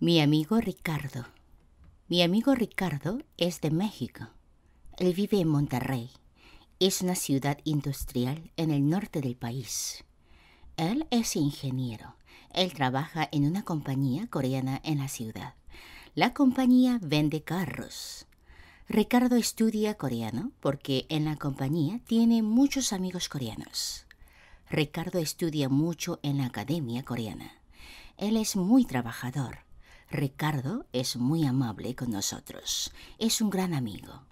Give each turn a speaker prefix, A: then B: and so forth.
A: Mi amigo Ricardo. Mi amigo Ricardo es de México. Él vive en Monterrey. Es una ciudad industrial en el norte del país. Él es ingeniero. Él trabaja en una compañía coreana en la ciudad. La compañía vende carros. Ricardo estudia coreano porque en la compañía tiene muchos amigos coreanos. Ricardo estudia mucho en la academia coreana. Él es muy trabajador. Ricardo es muy amable con nosotros. Es un gran amigo.